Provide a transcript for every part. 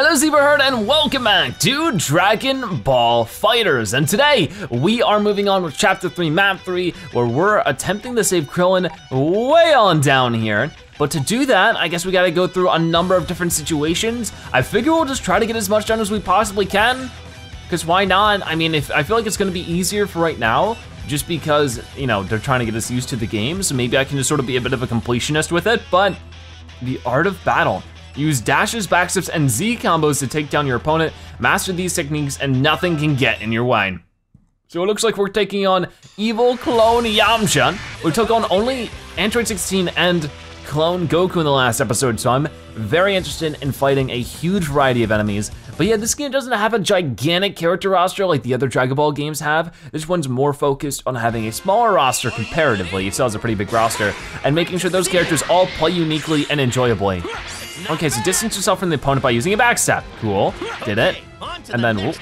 Hello Zebra Herd and welcome back to Dragon Ball FighterZ And today we are moving on with chapter three, map three, where we're attempting to save Krillin way on down here. But to do that, I guess we gotta go through a number of different situations. I figure we'll just try to get as much done as we possibly can. Cause why not? I mean, if I feel like it's gonna be easier for right now, just because, you know, they're trying to get us used to the game, so maybe I can just sort of be a bit of a completionist with it, but the art of battle. Use dashes, backsteps, and Z combos to take down your opponent. Master these techniques and nothing can get in your way. So it looks like we're taking on Evil Clone Yamcha. We took on only Android 16 and Clone Goku in the last episode, so I'm very interested in fighting a huge variety of enemies. But yeah, this game doesn't have a gigantic character roster like the other Dragon Ball games have. This one's more focused on having a smaller roster comparatively. It still has a pretty big roster, and making sure those characters all play uniquely and enjoyably. Okay, so distance yourself from the opponent by using a backstep. Cool, did it. And then, whoop.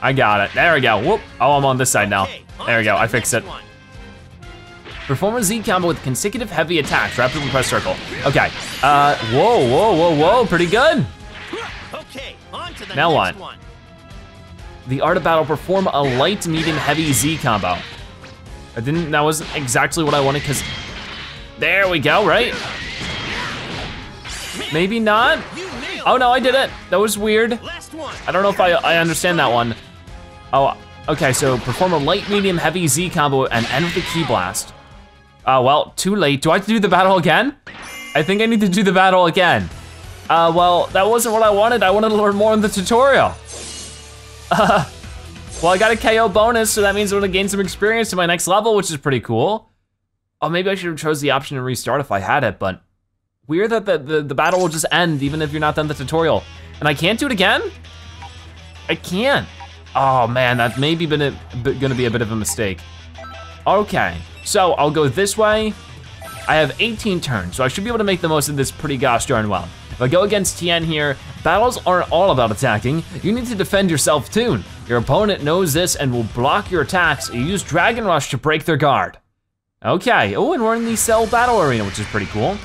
I got it, there we go, whoop. Oh, I'm on this side now. There we go, I fixed it. Perform a Z combo with consecutive heavy attacks. Rapidly press circle. Okay, uh, whoa, whoa, whoa, whoa, pretty good. Okay, on to the Now next what? one. The art of battle, perform a light, medium, heavy Z combo. I didn't, that wasn't exactly what I wanted, cause there we go, right? Maybe not? Oh no, I did it. That was weird. it. Last one. I don't know if I, I understand that one. Oh, okay, so perform a light, medium, heavy Z combo and end with the ki blast. Uh, well, too late. Do I have to do the battle again? I think I need to do the battle again. Uh, well, that wasn't what I wanted. I wanted to learn more in the tutorial. Well, I got a KO bonus, so that means I'm gonna gain some experience to my next level, which is pretty cool. Oh, maybe I should have chose the option to restart if I had it, but weird that the, the, the battle will just end even if you're not done the tutorial. And I can't do it again? I can't. Oh man, that's maybe been gonna be a bit of a mistake. Okay, so I'll go this way. I have 18 turns, so I should be able to make the most of this pretty gosh darn well. If I go against Tien here, battles aren't all about attacking. You need to defend yourself too. Your opponent knows this and will block your attacks. You use Dragon Rush to break their guard. Okay, oh, and we're in the Cell Battle Arena, which is pretty cool.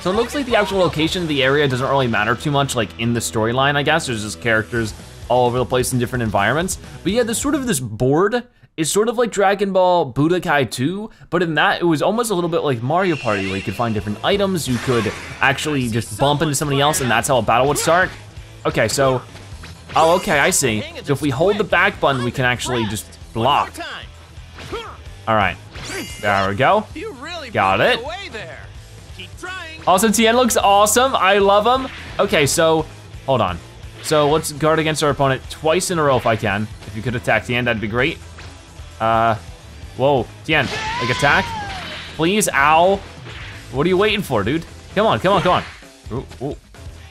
So it looks like the actual location of the area doesn't really matter too much, like in the storyline, I guess. There's just characters all over the place in different environments. But yeah, there's sort of this board is sort of like Dragon Ball Budokai 2, but in that it was almost a little bit like Mario Party, where you could find different items, you could actually just bump into somebody else, and that's how a battle would start. Okay, so, oh, okay, I see. So if we hold the back button, we can actually just block. All right, there we go. You really Got it. away there. Keep trying. Also, Tien looks awesome. I love him. Okay, so hold on. So let's guard against our opponent twice in a row if I can. If you could attack Tien, that'd be great. Uh, whoa, Tien, like attack, please. Ow. What are you waiting for, dude? Come on, come on, come on. Ooh, ooh.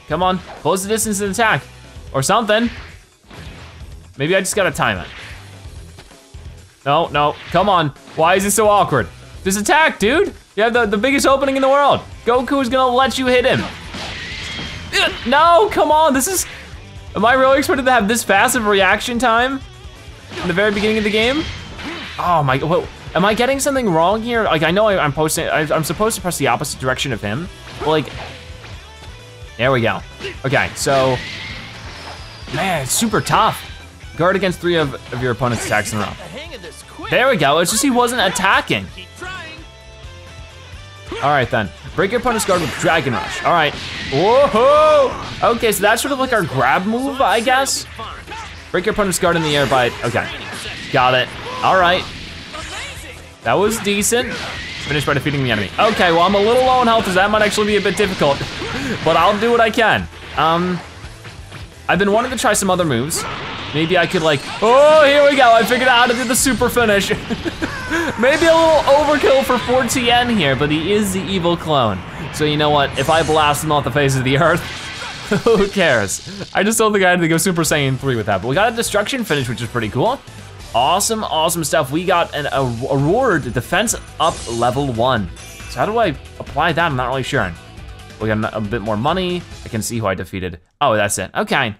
Come on, close the distance and attack, or something. Maybe I just gotta time it. No, no, come on. Why is it so awkward? Just attack, dude. You have the, the biggest opening in the world. Goku's gonna let you hit him. No, come on, this is, am I really expected to have this of reaction time in the very beginning of the game? Oh my, what, am I getting something wrong here? Like, I know I, I'm posting, I, I'm supposed to press the opposite direction of him, but like, there we go. Okay, so, man, it's super tough. Guard against three of, of your opponent's attacks in a row. There we go, it's just he wasn't attacking. All right then, break your opponent's guard with Dragon Rush. All right, whoa! Okay, so that's sort of like our grab move, I guess. Break your opponent's guard in the air by, okay. Got it, all right. That was decent. Finish by defeating the enemy. Okay, well I'm a little low on health, so that might actually be a bit difficult, but I'll do what I can. Um, I've been wanting to try some other moves. Maybe I could like, oh, here we go. I figured out how to do the super finish. Maybe a little overkill for 4TN here, but he is the evil clone. So you know what, if I blast him off the face of the earth, who cares? I just told the guy to go Super Saiyan 3 with that, but we got a destruction finish, which is pretty cool. Awesome, awesome stuff. We got an award, defense up level one. So how do I apply that? I'm not really sure. We got a bit more money. I can see who I defeated. Oh, that's it, okay.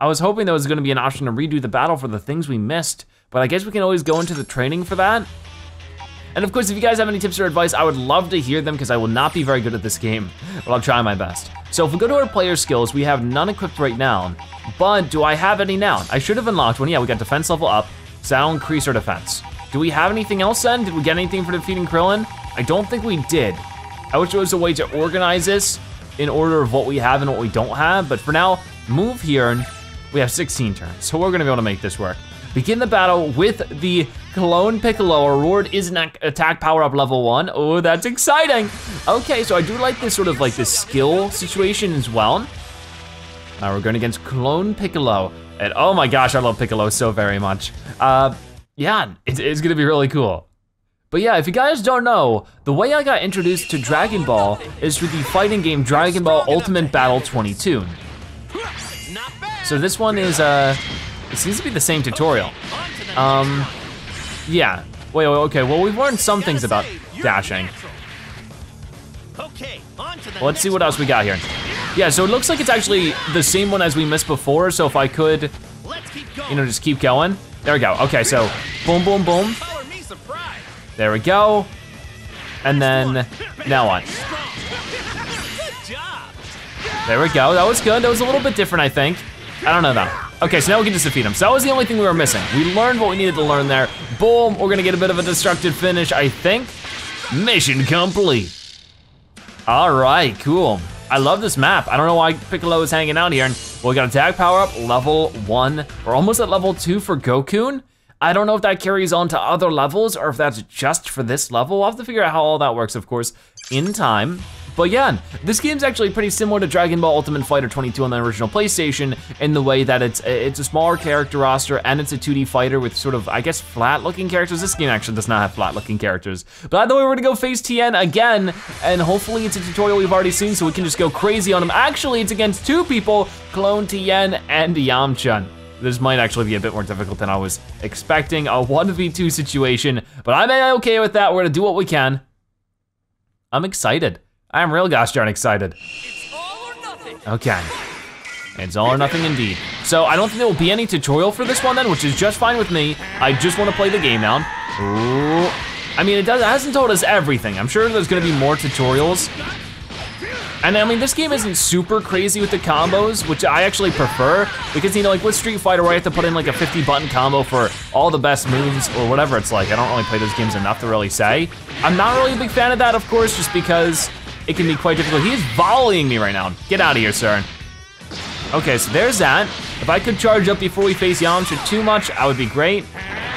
I was hoping there was gonna be an option to redo the battle for the things we missed, but I guess we can always go into the training for that. And of course, if you guys have any tips or advice, I would love to hear them because I will not be very good at this game, but I'll try my best. So if we go to our player skills, we have none equipped right now, but do I have any now? I should have unlocked one. Yeah, we got defense level up, so that'll increase our defense. Do we have anything else then? Did we get anything for defeating Krillin? I don't think we did. I wish there was a way to organize this in order of what we have and what we don't have, but for now, move here, and we have 16 turns, so we're gonna be able to make this work. Begin the battle with the Clone Piccolo. Our reward is an attack power up level one. Oh, that's exciting. Okay, so I do like this sort of like this skill situation as well. Now we're going against Clone Piccolo. And oh my gosh, I love Piccolo so very much. Uh, yeah, it, it's gonna be really cool. But yeah, if you guys don't know, the way I got introduced to Dragon Ball is through the fighting game Dragon Ball Ultimate Battle 22. Not. So this one is, uh, it seems to be the same tutorial. Um, yeah, wait, wait, okay, well we've learned some things about dashing. Okay, on to the Let's see what else we got here. Yeah, so it looks like it's actually the same one as we missed before, so if I could, one. Let's keep going. you know, just keep going. There we go, okay, so boom, boom, boom. Color me surprised. There we go. And then, now job. There we go, that was good. That was a little bit different, I think. I don't know though. Okay, so now we can just defeat him. So that was the only thing we were missing. We learned what we needed to learn there. Boom, we're gonna get a bit of a destructive finish, I think. Mission complete. All right, cool. I love this map. I don't know why Piccolo is hanging out here. And well, we got attack power up, level one. We're almost at level two for Goku. I don't know if that carries on to other levels or if that's just for this level. We'll have to figure out how all that works, of course, in time. But yeah, this game's actually pretty similar to Dragon Ball Ultimate Fighter 22 on the original PlayStation in the way that it's it's a smaller character roster and it's a 2D fighter with sort of, I guess, flat looking characters. This game actually does not have flat looking characters. But either way, we're gonna go face Tien again, and hopefully it's a tutorial we've already seen so we can just go crazy on him. Actually, it's against two people, Clone Tien and Yamcha. This might actually be a bit more difficult than I was expecting, a 1v2 situation, but I'm okay with that. We're gonna do what we can. I'm excited. I'm real gosh darn excited. It's all or nothing. Okay. It's all or nothing indeed. So I don't think there will be any tutorial for this one then, which is just fine with me. I just wanna play the game now. Ooh. I mean, it, does, it hasn't told us everything. I'm sure there's gonna be more tutorials. And I mean, this game isn't super crazy with the combos, which I actually prefer, because you know, like with Street Fighter where I have to put in like a 50 button combo for all the best moves or whatever it's like. I don't really play those games enough to really say. I'm not really a big fan of that, of course, just because it can be quite difficult. He is volleying me right now. Get out of here, sir. Okay, so there's that. If I could charge up before we face Yamcha too much, I would be great.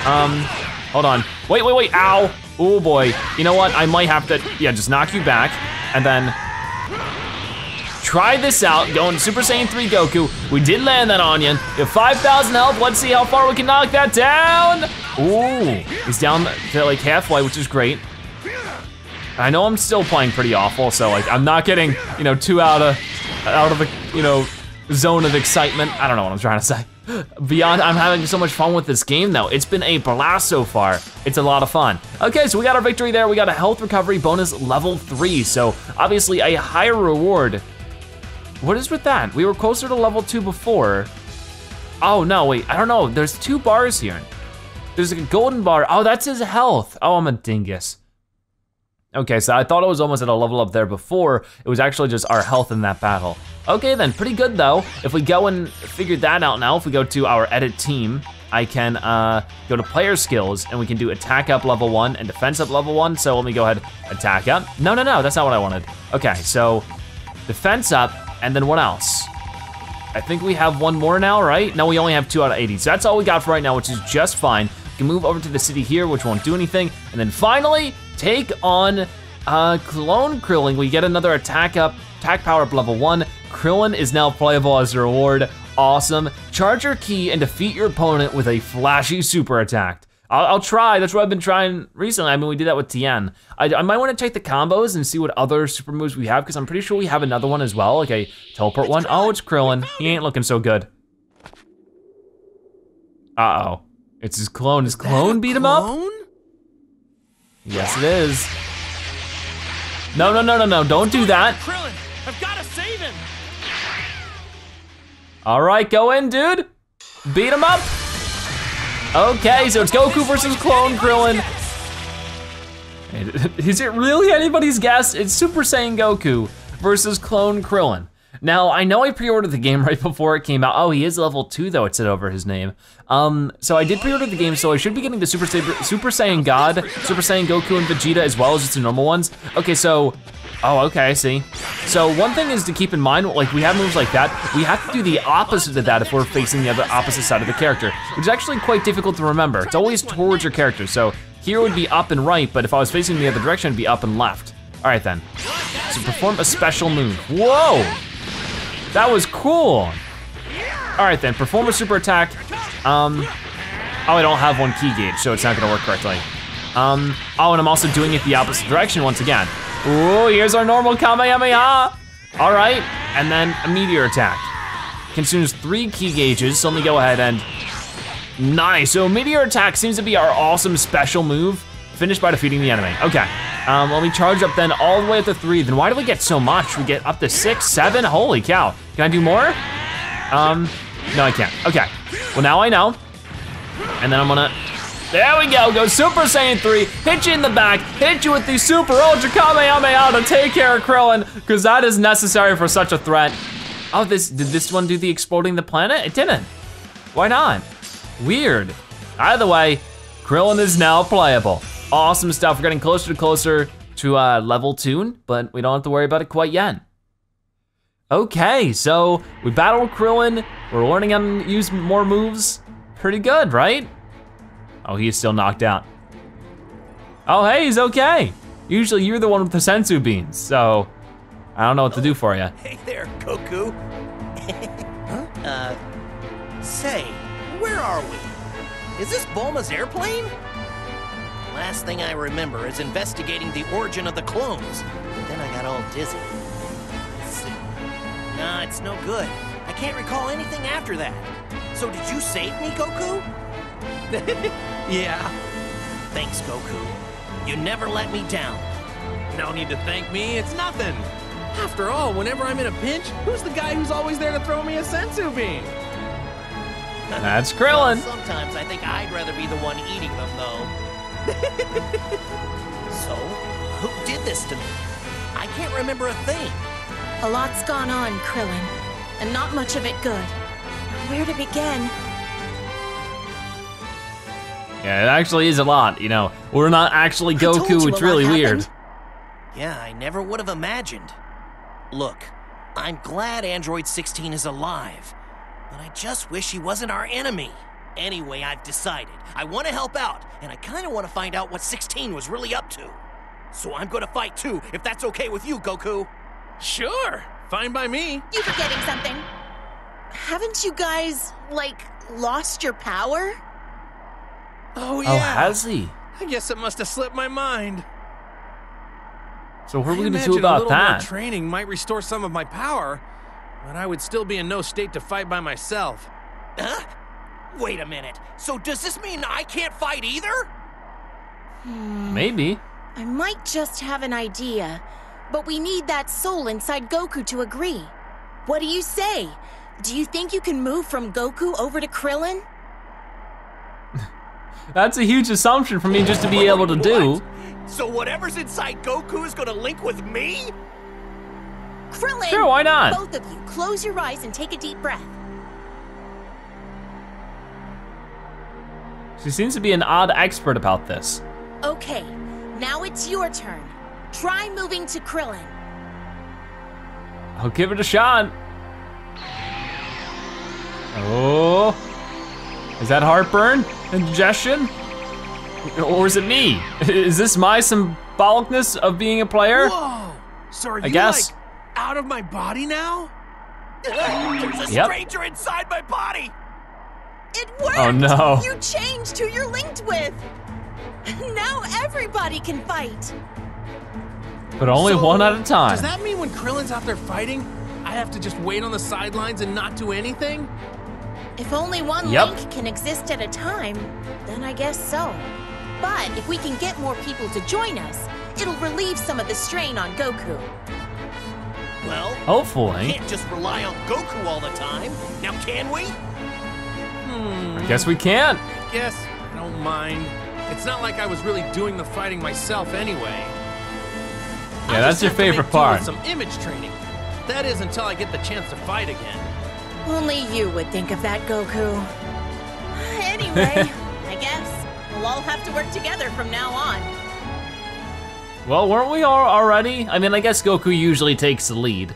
Um, hold on. Wait, wait, wait, ow. Oh boy. You know what, I might have to, yeah, just knock you back and then try this out, going Super Saiyan 3 Goku. We did land that on you. You have 5,000 health, let's see how far we can knock that down. Ooh, he's down to like halfway, which is great. I know I'm still playing pretty awful, so like I'm not getting, you know, too out of out of the, you know, zone of excitement. I don't know what I'm trying to say. Beyond, I'm having so much fun with this game though. It's been a blast so far. It's a lot of fun. Okay, so we got our victory there. We got a health recovery bonus level three. So obviously a higher reward. What is with that? We were closer to level two before. Oh no, wait, I don't know. There's two bars here. There's a golden bar. Oh, that's his health. Oh, I'm a dingus. Okay, so I thought it was almost at a level up there before. It was actually just our health in that battle. Okay then, pretty good though. If we go and figure that out now, if we go to our edit team, I can uh, go to player skills and we can do attack up level one and defense up level one. So let me go ahead, attack up. No, no, no, that's not what I wanted. Okay, so defense up and then what else? I think we have one more now, right? No, we only have two out of 80. So that's all we got for right now, which is just fine. We can move over to the city here, which won't do anything. And then finally, take on uh, Clone Krillin. We get another attack up, attack power up level one. Krillin is now playable as a reward. Awesome. Charge your ki and defeat your opponent with a flashy super attack. I'll, I'll try, that's what I've been trying recently. I mean, we did that with Tien. I, I might wanna check the combos and see what other super moves we have, because I'm pretty sure we have another one as well, like a teleport one. Oh, it's Krillin. He ain't looking so good. Uh-oh. It's his clone. His clone beat him up? Yes, it is. No, no, no, no, no, don't do that. Krillin, I've gotta save him. All right, go in, dude. Beat him up. Okay, so it's Goku versus Clone Krillin. Is it really anybody's guess? It's Super Saiyan Goku versus Clone Krillin. Now, I know I pre-ordered the game right before it came out. Oh, he is level two though, it said over his name. Um, so I did pre-order the game, so I should be getting the Super, Sa Super Saiyan God, Super Saiyan Goku and Vegeta, as well as just the normal ones. Okay, so, oh, okay, I see. So one thing is to keep in mind, like we have moves like that, we have to do the opposite of that if we're facing the other opposite side of the character, which is actually quite difficult to remember. It's always towards your character, so here would be up and right, but if I was facing the other direction, it'd be up and left. All right then. So perform a special move. Whoa! That was cool. All right then, perform a super attack. Um, oh, I don't have one ki gauge, so it's not gonna work correctly. Um, oh, and I'm also doing it the opposite direction once again. Ooh, here's our normal Kamehameha. All right, and then a meteor attack. Consumes three ki gauges, so let me go ahead and, nice. So meteor attack seems to be our awesome special move. Finished by defeating the enemy, okay. Um, let me charge up then all the way up to three. Then why do we get so much? We get up to six, seven, holy cow. Can I do more? Um, no I can't, okay. Well now I know. And then I'm gonna, there we go, go Super Saiyan 3, hit you in the back, hit you with the Super Ultra Kamehameha to take care of Krillin, because that is necessary for such a threat. Oh, this, did this one do the exploding the planet? It didn't. Why not? Weird. Either way, Krillin is now playable. Awesome stuff, we're getting closer to closer to uh, level two, but we don't have to worry about it quite yet. Okay, so we battled Krillin, we're learning how to use more moves. Pretty good, right? Oh, he's still knocked out. Oh, hey, he's okay. Usually you're the one with the senzu beans, so I don't know what to do for you. Hey there, Goku. huh? Uh, say, where are we? Is this Bulma's airplane? Last thing I remember is investigating the origin of the clones, but then I got all dizzy. Let's see. Nah, it's no good. I can't recall anything after that. So did you save me, Goku? Yeah. Thanks, Goku. You never let me down. No need to thank me, it's nothing. After all, whenever I'm in a pinch, who's the guy who's always there to throw me a senzu bean? That's Krillin. Sometimes I think I'd rather be the one eating them, though. so, who did this to me? I can't remember a thing. A lot's gone on, Krillin, and not much of it good. Where to begin? Yeah, it actually is a lot, you know. We're not actually Goku, it's really weird. Yeah, I never would have imagined. Look, I'm glad Android 16 is alive, but I just wish he wasn't our enemy. Anyway, I've decided. I want to help out, and I kind of want to find out what 16 was really up to. So I'm going to fight too, if that's okay with you, Goku. Sure, fine by me. You forgetting something? Haven't you guys, like, lost your power? Oh, oh yeah. Oh, has he? I guess it must have slipped my mind. So what are we gonna imagine do a about little more that? training might restore some of my power, but I would still be in no state to fight by myself. Huh? Wait a minute. So does this mean I can't fight either? Hmm. Maybe. I might just have an idea, but we need that soul inside Goku to agree. What do you say? Do you think you can move from Goku over to Krillin? That's a huge assumption for me just to be able to do. What? So whatever's inside Goku is gonna link with me? Krillin! Sure, why not? Both of you, close your eyes and take a deep breath. She seems to be an odd expert about this. Okay, now it's your turn. Try moving to Krillin. I'll give it a shot. Oh. Is that heartburn? Indigestion? Or is it me? Is this my symbolicness of being a player? Whoa! So are I you guess. like out of my body now? There's a Yep. stranger inside my body! It worked! Oh, no. You changed who you're linked with! Now everybody can fight! But only So, one at a time. Does that mean when Krillin's out there fighting, I have to just wait on the sidelines and not do anything? If only one Yep. link can exist at a time, then I guess so. But if we can get more people to join us, it'll relieve some of the strain on Goku. Well, Hopefully. We can't just rely on Goku all the time. Now can we? Guess we can't. Guess I don't mind. It's not like I was really doing the fighting myself anyway. Yeah, that's your have to make favorite part. Some image training. That is until I get the chance to fight again. Only you would think of that, Goku. Anyway, I guess we'll all have to work together from now on. Well, weren't we all already? I mean, I guess Goku usually takes the lead.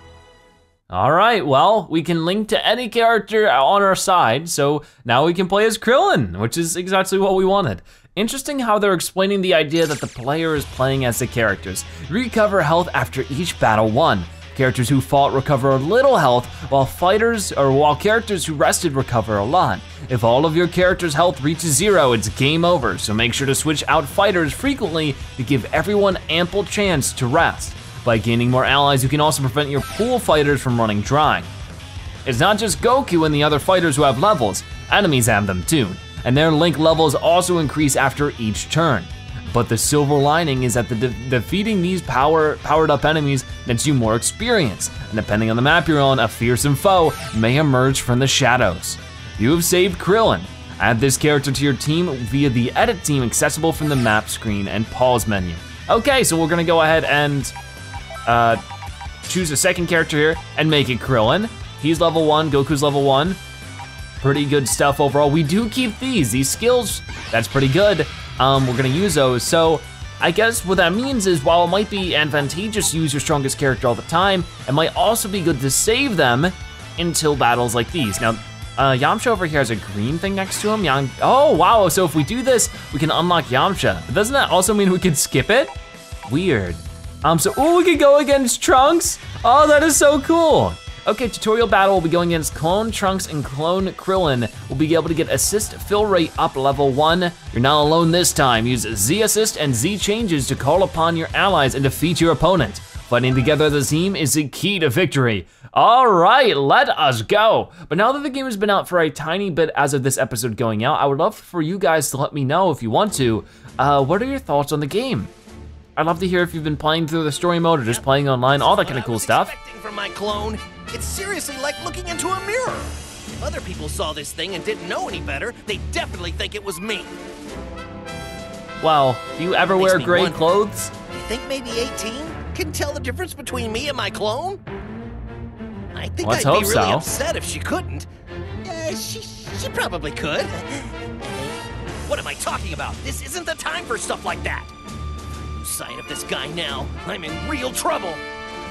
All right, well, we can link to any character on our side, so now we can play as Krillin, which is exactly what we wanted. Interesting how they're explaining the idea that the player is playing as the characters. Recover health after each battle won. Characters who fought recover a little health, while fighters or while characters who rested recover a lot. If all of your characters' health reaches zero, it's game over, so make sure to switch out fighters frequently to give everyone ample chance to rest. By gaining more allies, you can also prevent your pool fighters from running dry. It's not just Goku and the other fighters who have levels, enemies have them too, and their link levels also increase after each turn. But the silver lining is that the de- defeating these power powered up enemies nets you more experience, and depending on the map you're on, a fearsome foe may emerge from the shadows. You have saved Krillin. Add this character to your team via the edit team accessible from the map screen and pause menu. Okay, so we're gonna go ahead and uh, choose a second character here and make it Krillin. He's level one, Goku's level one. Pretty good stuff overall. We do keep these, these skills, that's pretty good. Um, we're gonna use those. So I guess what that means is while it might be advantageous to use your strongest character all the time, it might also be good to save them until battles like these. Now, uh, Yamcha over here has a green thing next to him. Yam oh, wow, so if we do this, we can unlock Yamcha. But doesn't that also mean we can skip it? Weird. Um, so, oh, we could go against Trunks. Oh, that is so cool. Okay, tutorial battle will be going against Clone Trunks and Clone Krillin. We'll be able to get assist fill rate up level one. You're not alone this time. Use Z assist and Z changes to call upon your allies and defeat your opponent. Fighting together as a team is the key to victory. All right, let us go. But now that the game has been out for a tiny bit as of this episode going out, I would love for you guys to let me know if you want to. Uh, what are your thoughts on the game? I'd love to hear if you've been playing through the story mode or just playing online, all that kind of cool stuff. From my clone. It's seriously like looking into a mirror. If other people saw this thing and didn't know any better, they definitely think it was me. Well, do you ever wear gray wonder. clothes? You think maybe 18 can tell the difference between me and my clone? I think Let's I'd hope be really so. upset if she couldn't. Yeah, she, she probably could. What am I talking about? This isn't the time for stuff like that. Sight of this guy now. I'm in real trouble.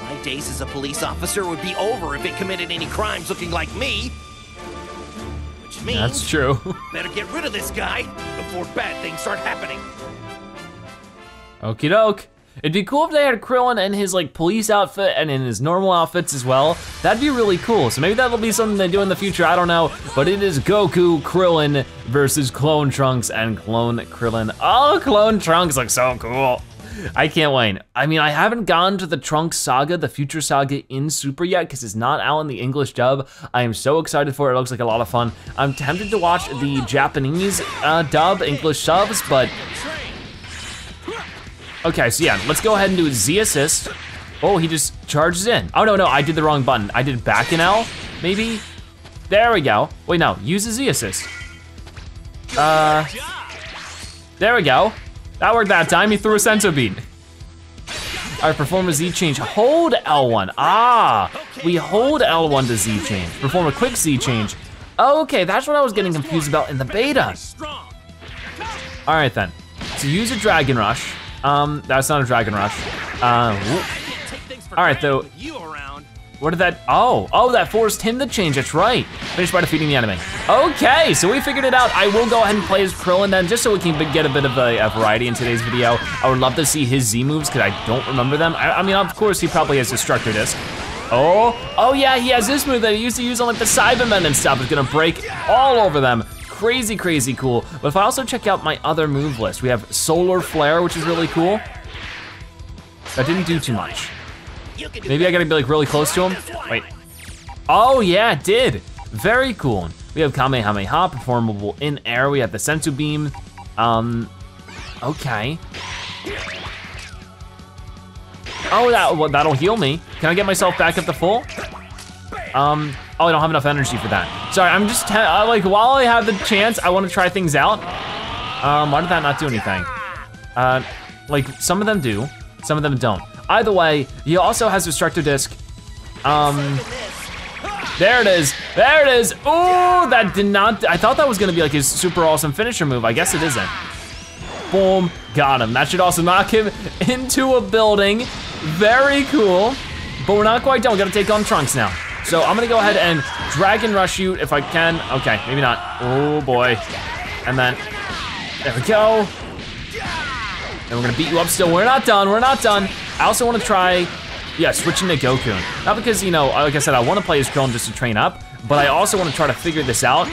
My days as a police officer would be over if it committed any crimes looking like me. Which means That's true. better get rid of this guy before bad things start happening. Okie doke. It'd be cool if they had Krillin in his like police outfit and in his normal outfits as well. That'd be really cool. So maybe that'll be something they do in the future, I don't know. But it is Goku, Krillin versus Clone Trunks and Clone Krillin. Oh, Clone Trunks looks so cool. I can't wait. I mean, I haven't gone to the Trunks saga, the future saga in Super yet, because it's not out in the English dub. I am so excited for it. It looks like a lot of fun. I'm tempted to watch the Japanese uh, dub, English subs, but Okay, so yeah, let's go ahead and do Z assist. Oh, he just charges in. Oh, no, no, I did the wrong button. I did back in L, maybe? There we go. Wait, no, use the Z assist. Uh, there we go. That worked that time, he threw a senzu bean. All right, perform a Z change, hold L1. Ah, we hold L1 to Z change. Perform a quick Z change. Okay, that's what I was getting confused about in the beta. All right then. So use a Dragon Rush. Um, that's not a Dragon Rush. Uh, All right, though. What did that? Oh, oh, that forced him to change. That's right. Finish by defeating the enemy. Okay, so we figured it out. I will go ahead and play as Krillin then, just so we can get a bit of a, a variety in today's video. I would love to see his Z moves because I don't remember them. I, I mean, of course, he probably has Destructo Disc. Oh, oh yeah, he has this move that he used to use on like the Saibamen and stuff. It's gonna break all over them. Crazy, crazy cool. But if I also check out my other move list, we have Solar Flare, which is really cool. That didn't do too much. You can do Maybe I gotta be like really close to him. Wait. Oh yeah, it did. Very cool. We have Kamehameha, performable in air. We have the Senzu Bean. Um, okay. Oh, that well, that'll heal me. Can I get myself back up to full? Um, oh, I don't have enough energy for that. Sorry, I'm just, uh, like, while I have the chance, I wanna try things out. Um, why did that not do anything? Uh, like, some of them do, some of them don't. Either way, he also has Destructo Disc. Um, there it is, there it is. Ooh, that did not, I thought that was gonna be like his super awesome finisher move. I guess it isn't. Boom, got him. That should also knock him into a building. Very cool, but we're not quite done. We gotta take on Trunks now. So I'm gonna go ahead and Dragon Rush you if I can. Okay, maybe not. Oh boy. And then, there we go. And we're gonna beat you up still. We're not done, we're not done. I also wanna try, yeah, switching to Goku. Not because, you know, like I said, I wanna play as Krillin just to train up, but I also wanna try to figure this out,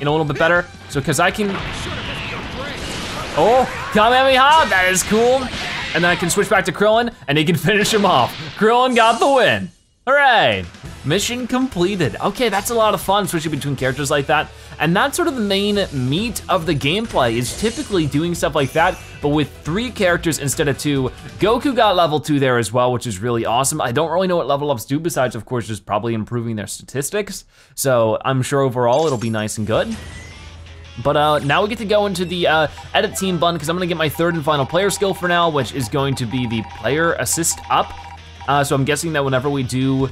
in a little bit better. So, cause I can, oh, Kamehameha, that is cool. And then I can switch back to Krillin and he can finish him off. Krillin got the win, hooray. Mission completed. Okay, that's a lot of fun, switching between characters like that. And that's sort of the main meat of the gameplay, is typically doing stuff like that, but with three characters instead of two. Goku got level two there as well, which is really awesome. I don't really know what level ups do besides, of course, just probably improving their statistics. So I'm sure overall it'll be nice and good. But uh, now we get to go into the uh, edit team button because I'm gonna get my third and final player skill for now, which is going to be the player assist up. Uh, so I'm guessing that whenever we do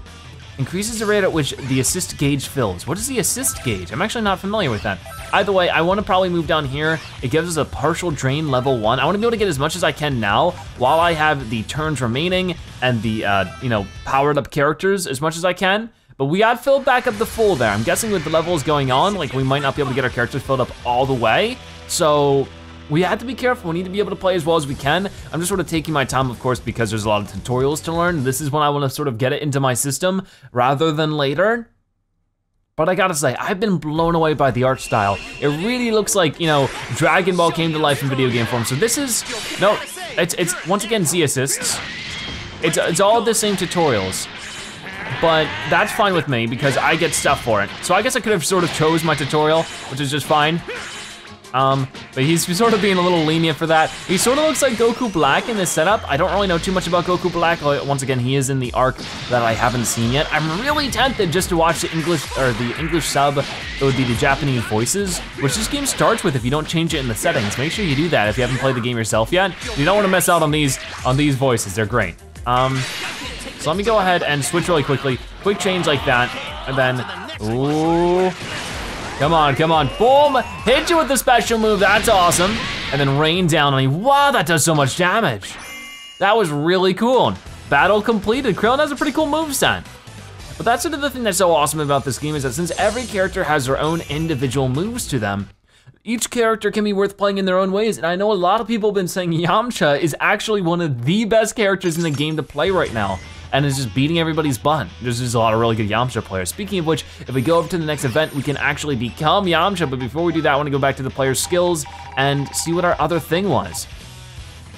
Increases the rate at which the assist gauge fills. What is the assist gauge? I'm actually not familiar with that. Either way, I wanna probably move down here. It gives us a partial drain level one. I wanna be able to get as much as I can now while I have the turns remaining and the, uh, you know, powered up characters as much as I can. But we got filled back up the full there. I'm guessing with the levels going on, like we might not be able to get our characters filled up all the way. So we have to be careful. We need to be able to play as well as we can. I'm just sort of taking my time, of course, because there's a lot of tutorials to learn. This is when I wanna sort of get it into my system rather than later. But I gotta say, I've been blown away by the art style. It really looks like, you know, Dragon Ball came to life in video game form. So this is, no, it's, it's once again Z assists. It's, it's all the same tutorials. But that's fine with me because I get stuff for it. So I guess I could have sort of chose my tutorial, which is just fine. Um, but he's sort of being a little lenient for that. He sort of looks like Goku Black in this setup. I don't really know too much about Goku Black. Once again, he is in the arc that I haven't seen yet. I'm really tempted just to watch the English, or the English sub, it would be the Japanese voices, which this game starts with if you don't change it in the settings. Make sure you do that if you haven't played the game yourself yet. You don't wanna miss out on these, on these voices, they're great. Um, so let me go ahead and switch really quickly. Quick change like that, and then, ooh. Come on, come on, boom! Hit you with the special move, that's awesome. And then rain down on me, wow, that does so much damage. That was really cool. Battle completed, Krillin has a pretty cool move set. But that's the thing that's so awesome about this game is that since every character has their own individual moves to them, each character can be worth playing in their own ways. And I know a lot of people have been saying Yamcha is actually one of the best characters in the game to play right now and is just beating everybody's butt. There's just a lot of really good Yamcha players. Speaking of which, if we go over to the next event, we can actually become Yamcha, but before we do that, I wanna go back to the player's skills and see what our other thing was.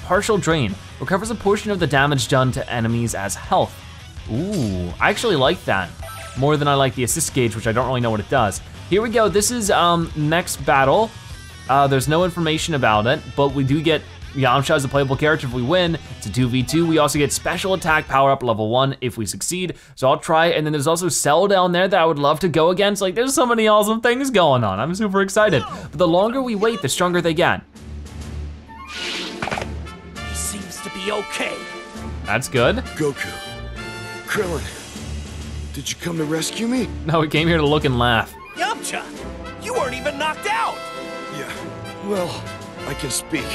Partial Drain, recovers a portion of the damage done to enemies as health. Ooh, I actually like that. More than I like the assist gauge, which I don't really know what it does. Here we go, this is um, next battle. Uh, there's no information about it, but we do get Yamcha is a playable character if we win. It's a 2v2. We also get special attack power up level one if we succeed. So I'll try, and then there's also Cell down there that I would love to go against. Like there's so many awesome things going on. I'm super excited. But the longer we wait, the stronger they get. He seems to be okay. That's good. Goku. Krillin. Did you come to rescue me? No, we came here to look and laugh. Yamcha, you weren't even knocked out. Yeah. Well, I can speak,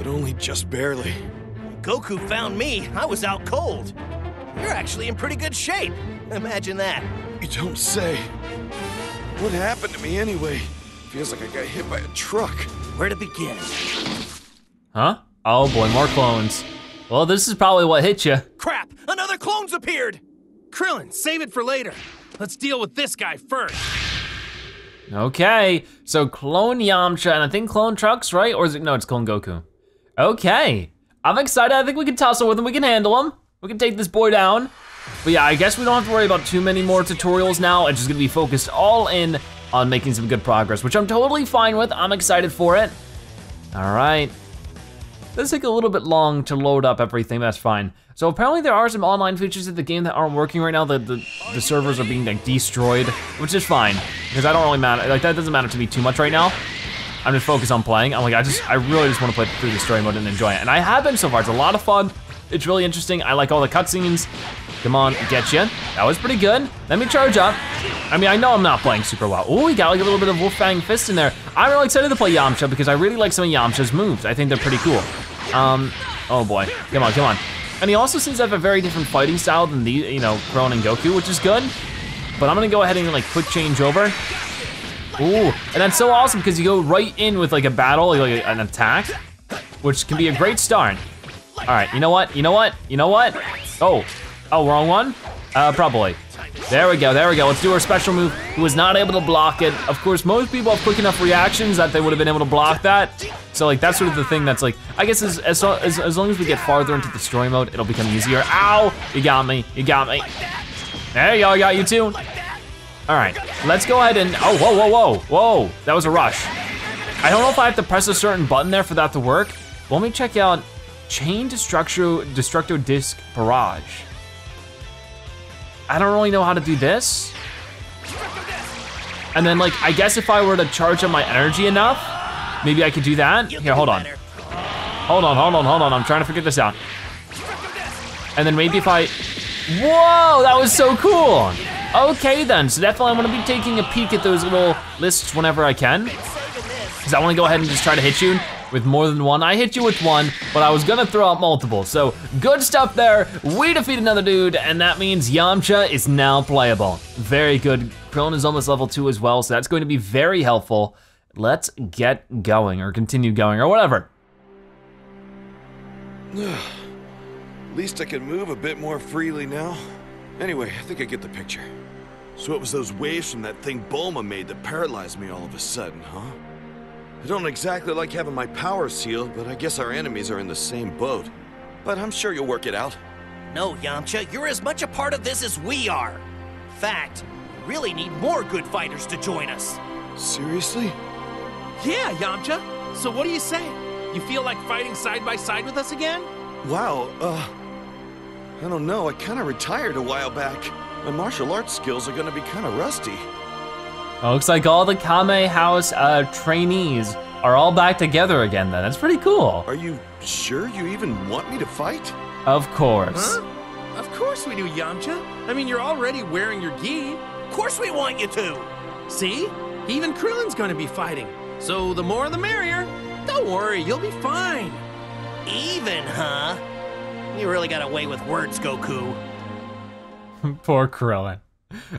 but only just barely. When Goku found me, I was out cold. You're actually in pretty good shape. Imagine that. You don't say. What happened to me anyway? Feels like I got hit by a truck. Where to begin? Huh? Oh boy, more clones. Well, this is probably what hit you. Crap! Another clone's appeared! Krillin, save it for later. Let's deal with this guy first. Okay, so clone Yamcha, and I think clone Trunks, right? Or is it, no, it's clone Goku. Okay, I'm excited. I think we can tussle with him. We can handle him. We can take this boy down. But yeah, I guess we don't have to worry about too many more tutorials now. It's just gonna be focused all in on making some good progress, which I'm totally fine with. I'm excited for it. All right. This take a little bit long to load up everything, that's fine. So apparently there are some online features of the game that aren't working right now. The, the, the servers are being like destroyed, which is fine, because I don't really matter, like that doesn't matter to me too much right now. I'm just focused on playing. I'm like, I just, I really just want to play through the story mode and enjoy it. And I have been so far. It's a lot of fun. It's really interesting. I like all the cutscenes. Come on, get you. That was pretty good. Let me charge up. I mean, I know I'm not playing super well. Oh, we got like a little bit of Wolf Fang Fist in there. I'm really excited to play Yamcha because I really like some of Yamcha's moves. I think they're pretty cool. Um, oh boy, come on, come on. And he also seems to have a very different fighting style than the, you know, Krillin and Goku, which is good. But I'm gonna go ahead and like quick change over. Ooh, and that's so awesome because you go right in with like a battle, like an attack, which can be a great start. All right, you know what, you know what, you know what? Oh, oh, wrong one? Uh, probably. There we go, there we go. Let's do our special move. He was not able to block it. Of course, most people have quick enough reactions that they would have been able to block that. So like, that's sort of the thing that's like, I guess as, as, as, as long as we get farther into the story mode, it'll become easier. Ow, you got me, you got me. There you go, I got you too. All right, let's go ahead and, oh, whoa, whoa, whoa, whoa, that was a rush. I don't know if I have to press a certain button there for that to work. Let me check out Chain Destructo, Destructo Disc Barrage. I don't really know how to do this. And then like, I guess if I were to charge up my energy enough, maybe I could do that. Here, hold on. Hold on, hold on, hold on. I'm trying to figure this out. And then maybe if I, whoa, that was so cool. Okay then, so definitely I'm gonna be taking a peek at those little lists whenever I can. Cause I wanna go ahead and just try to hit you with more than one. I hit you with one, but I was gonna throw out multiple. So good stuff there. We defeat another dude, and that means Yamcha is now playable. Very good. Krillin is almost level two as well, so that's going to be very helpful. Let's get going, or continue going, or whatever. At least I can move a bit more freely now. Anyway, I think I get the picture. So it was those waves from that thing Bulma made that paralyzed me all of a sudden, huh? I don't exactly like having my power sealed, but I guess our enemies are in the same boat. But I'm sure you'll work it out. No, Yamcha, you're as much a part of this as we are. In fact, we really need more good fighters to join us. Seriously? Yeah, Yamcha. So what do you say? You feel like fighting side by side with us again? Wow, uh... I don't know, I kinda retired a while back. My martial arts skills are gonna be kinda rusty. Well, looks like all the Kame House uh, trainees are all back together again then. That's pretty cool. Are you sure you even want me to fight? Of course. Huh? Of course we do, Yamcha. I mean, you're already wearing your gi. Of course we want you to. See? Even Krillin's gonna be fighting. So the more the merrier. Don't worry, you'll be fine. Even, huh? You really got away with words, Goku. Poor Krillin.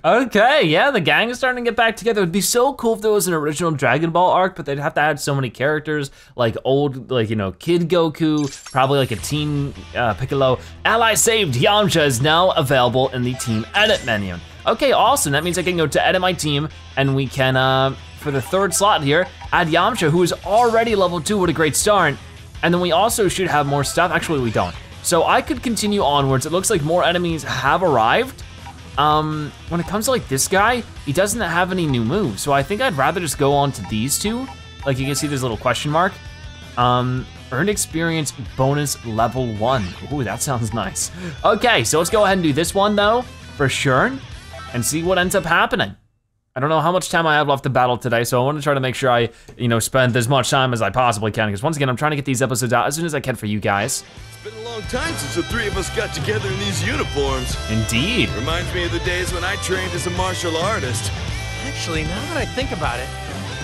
Okay, yeah, the gang is starting to get back together. It'd be so cool if there was an original Dragon Ball arc, but they'd have to add so many characters, like old, like, you know, Kid Goku, probably like a Teen uh, Piccolo. Ally Saved Yamcha is now available in the Team Edit menu. Okay, awesome. That means I can go to edit my team, and we can, uh, for the third slot here, add Yamcha, who is already level two, what a great start. And then we also should have more stuff. Actually, we don't. So I could continue onwards. It looks like more enemies have arrived. Um, when it comes to like this guy, he doesn't have any new moves. So I think I'd rather just go on to these two. Like you can see there's a little question mark. Um, earned experience bonus level one. Ooh, that sounds nice. Okay, so let's go ahead and do this one though, for sure, and see what ends up happening. I don't know how much time I have left to battle today, so I want to try to make sure I, you know, spend as much time as I possibly can, because once again, I'm trying to get these episodes out as soon as I can for you guys. It's been a long time since the three of us got together in these uniforms. Indeed. Reminds me of the days when I trained as a martial artist. Actually, now that I think about it,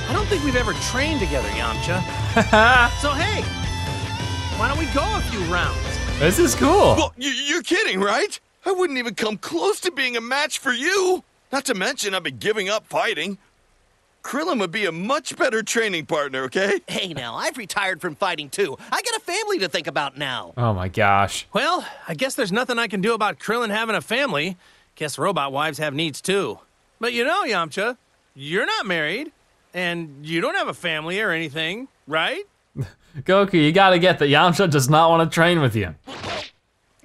I don't think we've ever trained together, Yamcha. so hey, why don't we go a few rounds? This is cool. Well, you, you're kidding, right? I wouldn't even come close to being a match for you. Not to mention, I've been giving up fighting. Krillin would be a much better training partner, okay? Hey now, I've retired from fighting too. I got a family to think about now. Oh my gosh. Well, I guess there's nothing I can do about Krillin having a family. Guess robot wives have needs too. But you know, Yamcha, you're not married, and you don't have a family or anything, right? Goku, you gotta get that Yamcha does not want to train with you.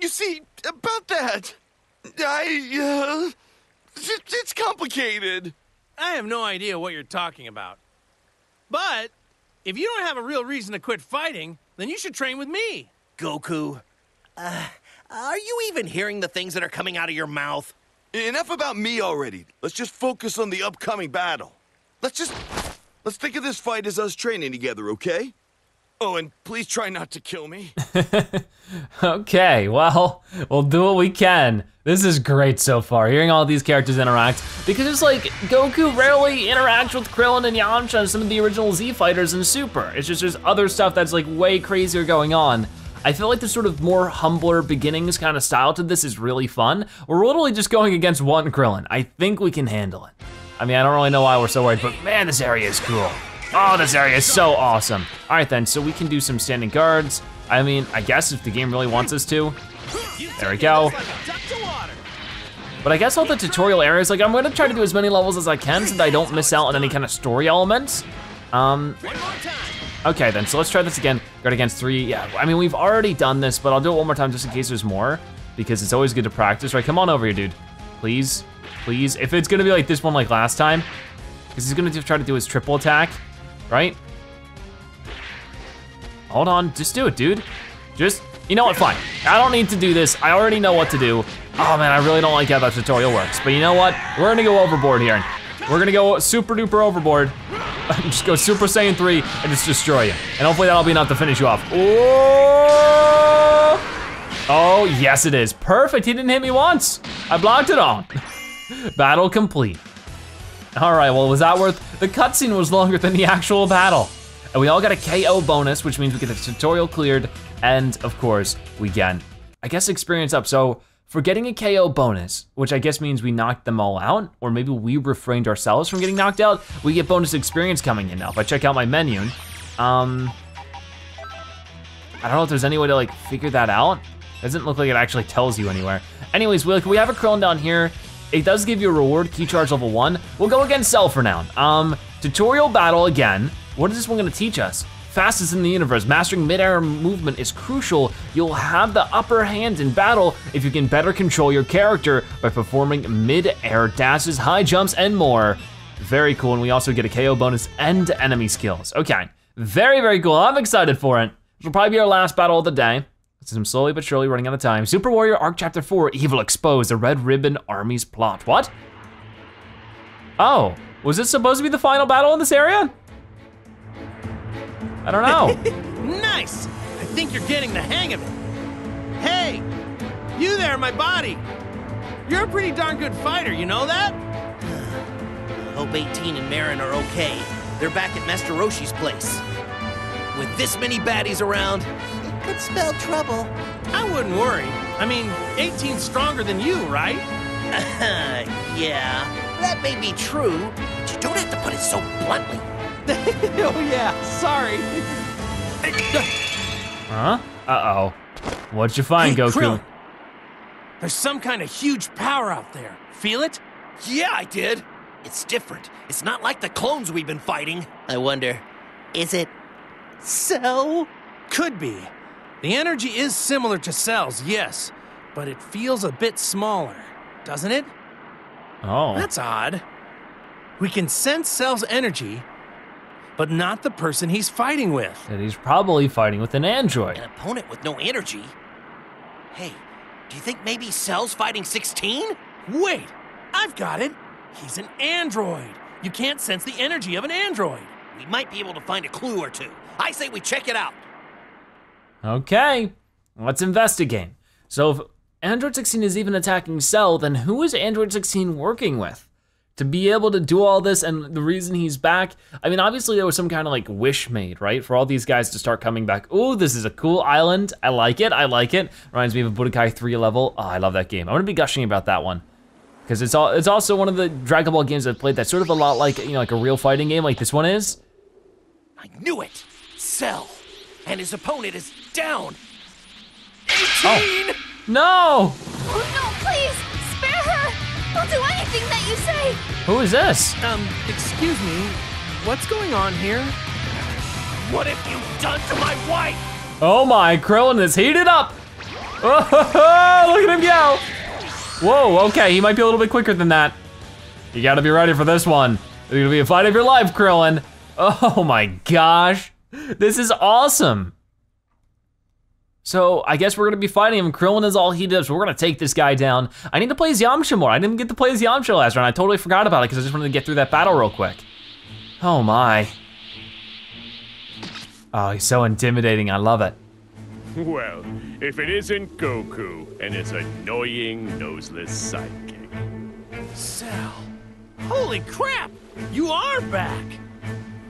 You see, about that, I, uh, it's, it's complicated. I have no idea what you're talking about. But if you don't have a real reason to quit fighting, then you should train with me. Goku, uh, are you even hearing the things that are coming out of your mouth? Enough about me already. Let's just focus on the upcoming battle. Let's just Let's think of this fight as us training together, okay? Oh, and please try not to kill me. Okay, well, we'll do what we can. This is great so far, hearing all these characters interact, because it's like, Goku rarely interacts with Krillin and Yamcha and some of the original Z fighters in Super. It's just there's other stuff that's like way crazier going on. I feel like the sort of more humbler beginnings kind of style to this is really fun. We're literally just going against one Krillin. I think we can handle it. I mean, I don't really know why we're so worried, but man, this area is cool. Oh, this area is so awesome. All right then, so we can do some standing guards. I mean, I guess if the game really wants us to. There we go. But I guess all the tutorial areas, like I'm gonna try to do as many levels as I can so that I don't miss out on any kind of story elements. Um, okay then, so let's try this again. Guard against three, yeah, I mean, we've already done this, but I'll do it one more time just in case there's more, because it's always good to practice, right? Come on over here, dude. Please, please. If it's gonna be like this one like last time, because he's gonna try to do his triple attack, right? Hold on, just do it, dude. Just, you know what, fine. I don't need to do this, I already know what to do. Oh man, I really don't like how that tutorial works, but you know what? We're gonna go overboard here. We're gonna go super duper overboard. just go Super Saiyan 3 and just destroy you. And hopefully that'll be enough to finish you off. Oh, oh yes it is. Perfect, he didn't hit me once. I blocked it all. Battle complete. All right, well, was that worth, the cutscene was longer than the actual battle. And we all got a KO bonus, which means we get the tutorial cleared, and of course, we get, I guess, experience up. So for getting a KO bonus, which I guess means we knocked them all out, or maybe we refrained ourselves from getting knocked out, we get bonus experience coming in now. If I check out my menu, um, I don't know if there's any way to like figure that out. Doesn't look like it actually tells you anywhere. Anyways, we, like, we have a Krillin down here. It does give you a reward, key charge level one. We'll go against Cell for now. Um, tutorial battle again. What is this one gonna teach us? Fastest in the universe, mastering mid-air movement is crucial. You'll have the upper hand in battle if you can better control your character by performing mid-air dashes, high jumps, and more. Very cool, and we also get a KO bonus and enemy skills. Okay, very, very cool. I'm excited for it. This will probably be our last battle of the day. I'm slowly but surely running out of time. Super Warrior Arc Chapter 4, Evil Exposed, the Red Ribbon Army's plot. What? Oh, was this supposed to be the final battle in this area? I don't know. Nice. I think you're getting the hang of it. Hey, you there, my body. You're a pretty darn good fighter, you know that? Hope 18 and Marron are okay. They're back at Master Roshi's place. With this many baddies around, could spell trouble. I wouldn't worry. I mean, 18's stronger than you, right? yeah, that may be true, but you don't have to put it so bluntly. oh yeah, sorry. Huh? Uh-oh. What'd you find, Hey, Goku? Krillin. There's some kind of huge power out there. Feel it? Yeah, I did. It's different. It's not like the clones we've been fighting. I wonder, is it Cell? Could be. The energy is similar to cells, yes, but it feels a bit smaller, doesn't it? Oh. That's odd. We can sense Cell's energy, but not the person he's fighting with. And he's probably fighting with an android. An opponent with no energy? Hey, do you think maybe Cell's fighting 16? Wait, I've got it. He's an android. You can't sense the energy of an android. We might be able to find a clue or two. I say we check it out. Okay, let's investigate. So if Android 16 is even attacking Cell, then who is Android 16 working with? To be able to do all this and the reason he's back, I mean, obviously there was some kind of like wish made, right? For all these guys to start coming back. Oh, this is a cool island. I like it, I like it. Reminds me of a Budokai 3 level. Oh, I love that game. I'm gonna be gushing about that one. Because it's all it's also one of the Dragon Ball games I've played that's sort of a lot like, you know, like a real fighting game like this one is. I knew it. Cell. And his opponent is down. 18! Oh. No! Oh no, please! Spare her! I'll do anything that you say! Who is this? Um, excuse me, what's going on here? What have you done to my wife? Oh my, Krillin is heated up. Oh, look at him go. Whoa, okay, he might be a little bit quicker than that. You gotta be ready for this one. It's gonna be a fight of your life, Krillin. Oh my gosh, this is awesome. So I guess we're gonna be fighting him. Krillin is all heated up, so we're gonna take this guy down. I need to play as Yamcha more. I didn't get to play as Yamcha last round. I totally forgot about it because I just wanted to get through that battle real quick. Oh my. Oh, he's so intimidating. I love it. Well, if it isn't Goku and his annoying noseless sidekick. Cell. Holy crap! You are back!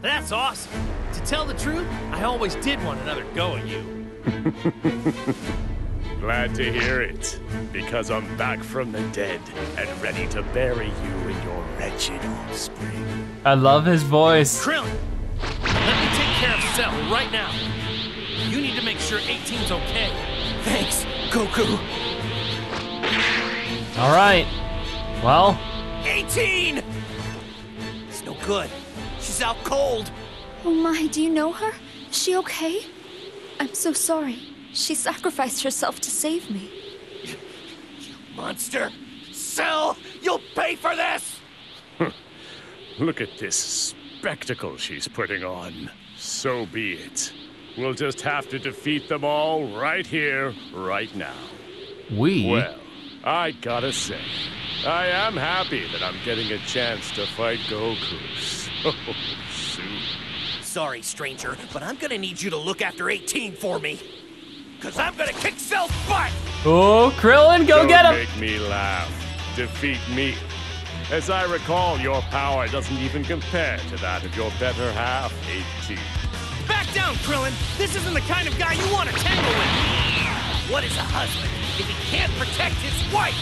That's awesome. To tell the truth, I always did want another go at you. Glad to hear it, because I'm back from the dead and ready to bury you in your wretched offspring. I love his voice. Krillin, let me take care of Cell right now. You need to make sure 18's okay. Thanks, Goku. All right. Well, 18! It's no good. She's out cold. Oh my, do you know her? Is she okay? I'm so sorry. She sacrificed herself to save me. You monster. Cell, you'll pay for this! Look at this spectacle she's putting on. So be it. We'll just have to defeat them all right here, right now. we. Well, I gotta say, I am happy that I'm getting a chance to fight Goku so soon. Sorry, stranger, but I'm gonna need you to look after 18 for me. Cause I'm gonna kick Cell's butt! Oh, Krillin, go Don't get him. make me laugh. Defeat me. As I recall, your power doesn't even compare to that of your better half, 18. Back down, Krillin! This isn't the kind of guy you want to tangle with! What is a husband if he can't protect his wife?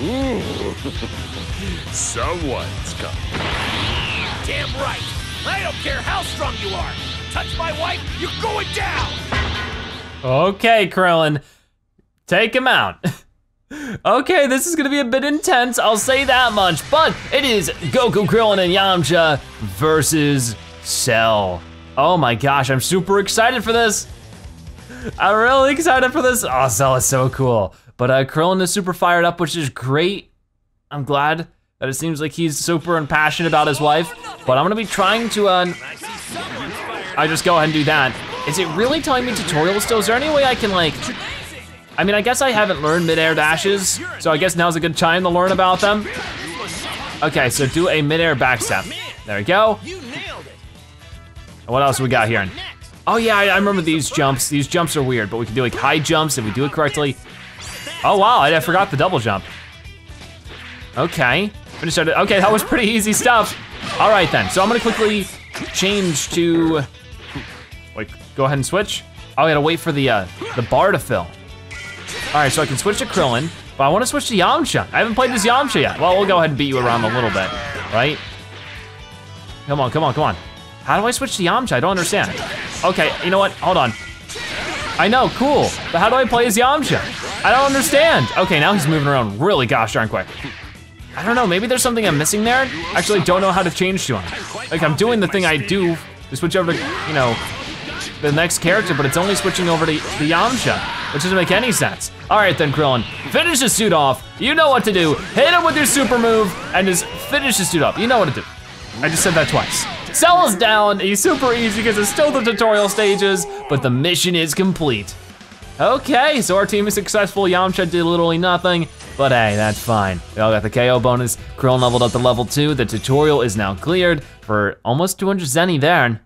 Ooh. Someone's coming. Damn right! I don't care how strong you are! Touch my wife, you're going down! Okay, Krillin. Take him out. okay, this is gonna be a bit intense, I'll say that much, but it is Goku, Krillin, and Yamcha versus Cell. Oh my gosh, I'm super excited for this. I'm really excited for this. Oh, Cell is so cool. But uh, Krillin is super fired up, which is great. I'm glad that it seems like he's super and passionate about his wife. But I'm gonna be trying to, uh, I just go ahead and do that. Is it really telling me tutorial still? Is there any way I can like, I mean, I guess I haven't learned midair dashes, so I guess now's a good time to learn about them. Okay, so do a midair backstep. There we go. What else we got here? Oh yeah, I, remember these jumps. These jumps are weird, but we can do like high jumps if we do it correctly. Oh wow, I forgot the double jump. Okay, finished it. Okay, that was pretty easy stuff. All right then, so I'm gonna quickly change to, like, go ahead and switch. Oh, I gotta wait for the uh, the bar to fill. All right, so I can switch to Krillin, but I wanna switch to Yamcha. I haven't played this Yamcha yet. Well, we'll go ahead and beat you around a little bit, right? Come on, come on, come on. How do I switch to Yamcha? I don't understand. Okay, you know what? Hold on. I know, cool. But how do I play as Yamcha? I don't understand. Okay, now he's moving around really gosh darn quick. I don't know, maybe there's something I'm missing there. Actually, don't know how to change to him. Like I'm doing the thing I do to switch over to, you know, the next character, but it's only switching over to Yamcha, which doesn't make any sense. All right then, Krillin, finish the suit off. You know what to do. Hit him with your super move and just finish the suit off. You know what to do. I just said that twice. Cell is down, he's super easy because it's still the tutorial stages, but the mission is complete. Okay, so our team is successful. Yamcha did literally nothing, but hey, that's fine. We all got the KO bonus. Krillin leveled up to level two. The tutorial is now cleared for almost 200 Zeni there.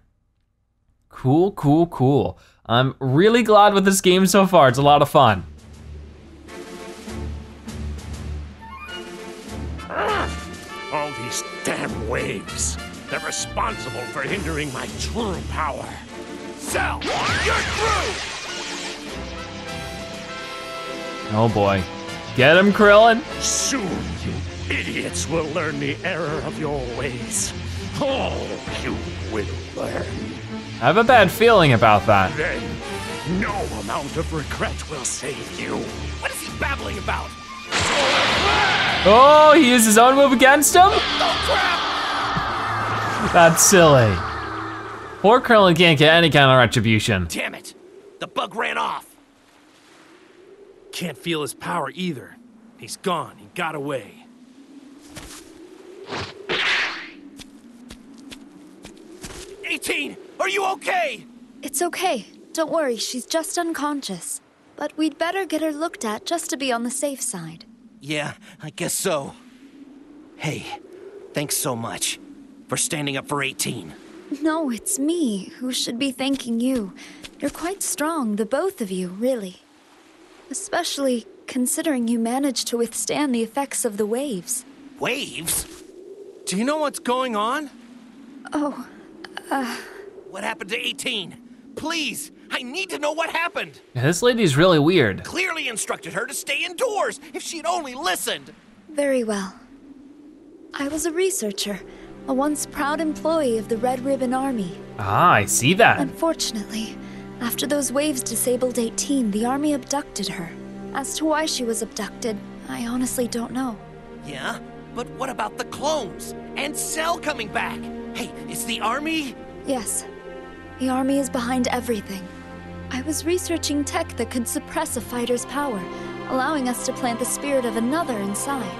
Cool, cool, cool. I'm really glad with this game so far. It's a lot of fun. Ah! All these damn waves. They're responsible for hindering my true power. Cell, you're through! Oh boy. Get him, Krillin. Soon, you idiots will learn the error of your ways. Oh, you will learn. I have a bad feeling about that. Then, no amount of regret will save you. What is he babbling about? Oh, he used his own move against him? Oh, That's silly. Poor Krillin can't get any kind of retribution. Damn it! The bug ran off! Can't feel his power either. He's gone, he got away. Eighteen, are you okay? It's okay. Don't worry, she's just unconscious. But we'd better get her looked at just to be on the safe side. Yeah, I guess so. Hey, thanks so much. for standing up for 18. No, it's me who should be thanking you. You're quite strong, the both of you, really. Especially considering you managed to withstand the effects of the waves. Waves? Do you know what's going on? Oh, What happened to 18? Please, I need to know what happened. Yeah, this lady's really weird. Clearly instructed her to stay indoors if she'd only listened. very well. I was a researcher, a once proud employee of the Red Ribbon Army. Ah, I see that. Unfortunately, after those waves disabled 18, the Army abducted her. As to why she was abducted, I honestly don't know. Yeah, but what about the clones? And Cell coming back? Hey, is the army? Yes, the Army is behind everything. I was researching tech that could suppress a fighter's power, allowing us to plant the spirit of another inside.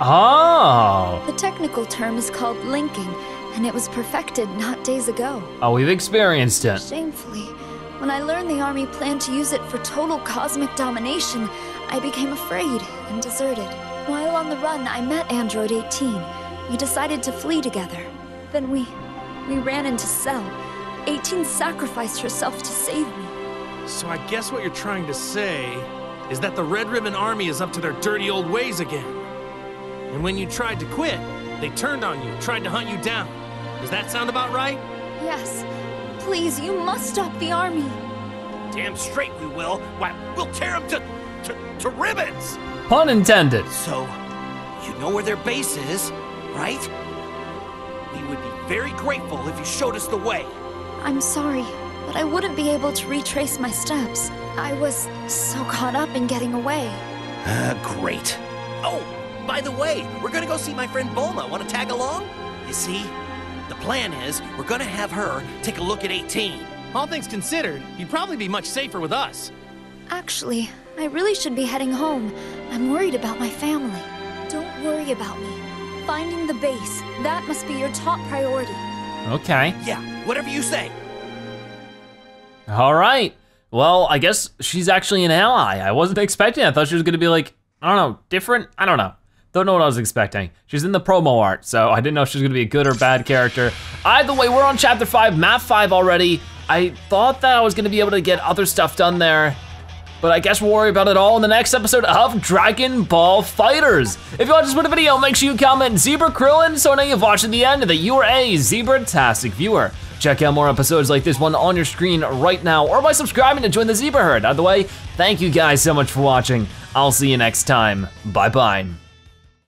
Oh, The technical term is called linking, and it was perfected not days ago. oh, we've experienced it. Shamefully, when I learned the Army planned to use it for total cosmic domination, I became afraid and deserted. While on the run, I met Android 18. We decided to flee together. Then we. we ran into Cell. 18 sacrificed herself to save me. So I guess what you're trying to say is that the Red Ribbon Army is up to their dirty old ways again. And when you tried to quit, they turned on you, tried to hunt you down. Does that sound about right? Yes. Please, you must stop the Army. Damn straight we will. Why, we'll tear them to, to, to ribbons. Pun intended. So, you know where their base is, right? We would be very grateful if you showed us the way. I'm sorry, but I wouldn't be able to retrace my steps. I was so caught up in getting away. Ah, great. Oh, by the way, we're gonna go see my friend Bulma. Wanna tag along? You see, the plan is we're gonna have her take a look at 18. All things considered, you'd probably be much safer with us. Actually, I really should be heading home. I'm worried about my family. Don't worry about me. Finding the base, that must be your top priority. Okay. Yeah, whatever you say. All right. Well, I guess she's actually an ally. I wasn't expecting. I thought she was gonna be like, I don't know, different. I don't know. Don't know what I was expecting. She's in the promo art, so I didn't know if she was gonna be a good or bad character. Either way, we're on chapter five, map five already. I thought that I was gonna be able to get other stuff done there, but I guess we'll worry about it all in the next episode of Dragon Ball FighterZ. If you watched this video, make sure you comment Zebra Krillin so I know you've watched to the end that you are a Zebra-tastic viewer. Check out more episodes like this one on your screen right now or by subscribing to join the Zebra Herd. Either way, thank you guys so much for watching. I'll see you next time. Bye-bye.